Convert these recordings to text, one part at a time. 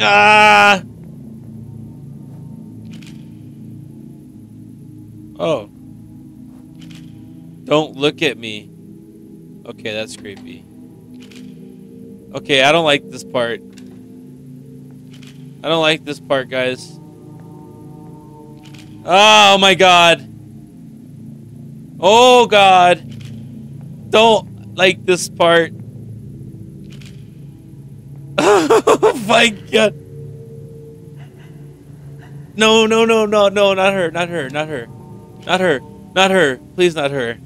Ah! Oh. Don't look at me. Okay, that's creepy. Okay, I don't like this part. I don't like this part, guys. Oh my god. Oh god. Don't like this part. My god. No, no, no, no, no, not her, not her, not her. Not her, not her. Please not her.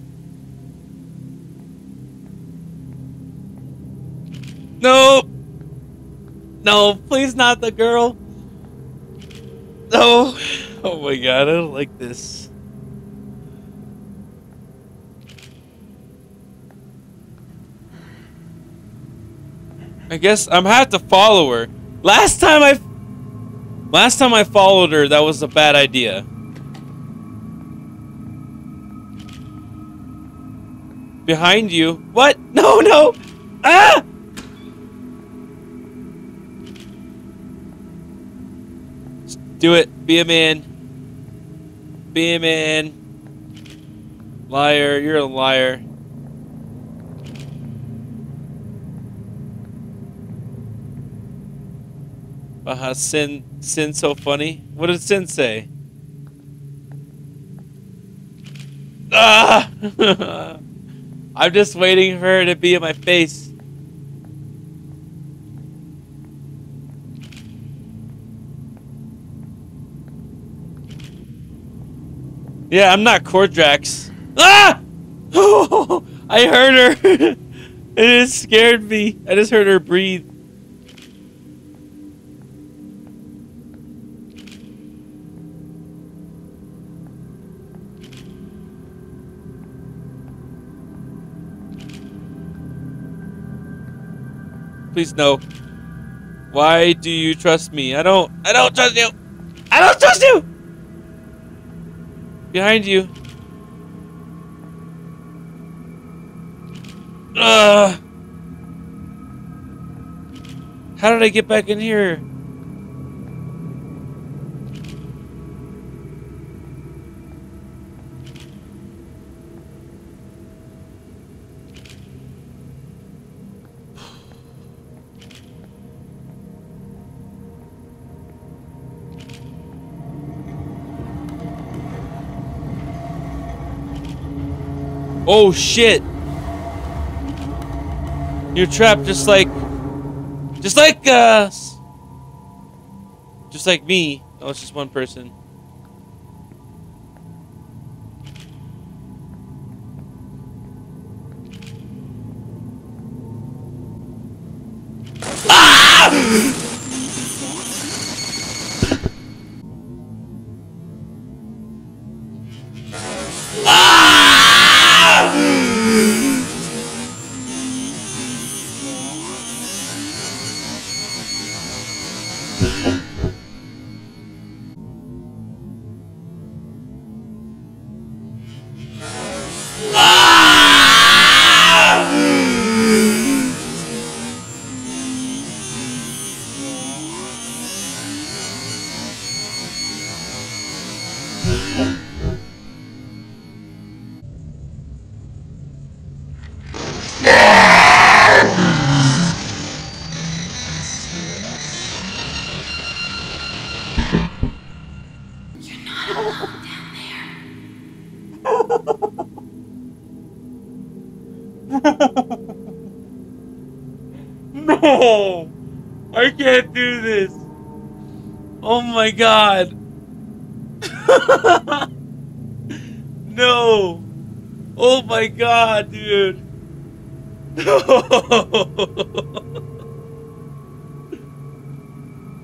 No. No, please not the girl. No. Oh my god, I don't like this. I guess I'm have to follow her. Last time I Last time I followed her, that was a bad idea. Behind you. What? No, no. Ah! Do it. Be a man. Be a man. Liar. You're a liar. Uh, Sin, Sin so funny. What did Sin say? Ah! I'm just waiting for her to be in my face. Yeah, I'm not Cordrax. Ah! I heard her. it scared me. I just heard her breathe. Please no. Why do you trust me? I don't. I don't trust you. I don't trust you. Behind you. Ugh. How did I get back in here? Oh shit! You're trapped just like... Just like us! Just like me. Oh, it's just one person. no! I can't do this! Oh my god! no! Oh my god, dude! No!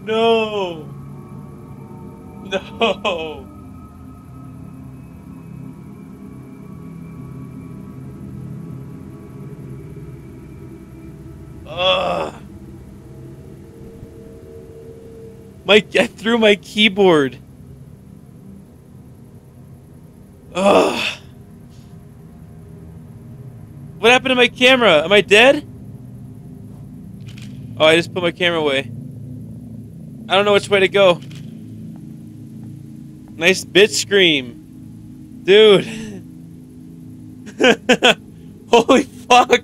No! No! My, I threw my keyboard. Ugh. What happened to my camera? Am I dead? Oh, I just put my camera away. I don't know which way to go. Nice bitch scream. Dude. Holy fuck.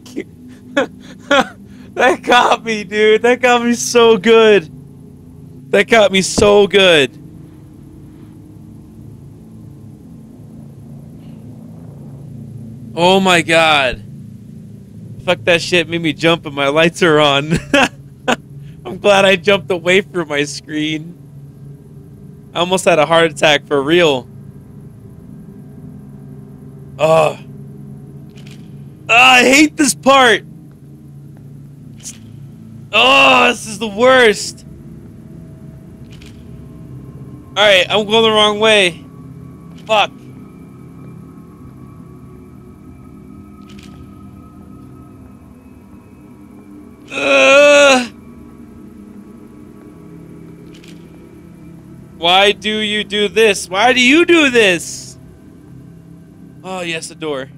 that got me, dude. That got me so good. That got me so good. Oh my god. Fuck that shit made me jump and my lights are on. I'm glad I jumped away from my screen. I almost had a heart attack for real. Ugh. Oh, I hate this part. Oh, this is the worst. Alright, I'm going the wrong way. Fuck. Why do you do this? Why do you do this? Oh, yes, a door.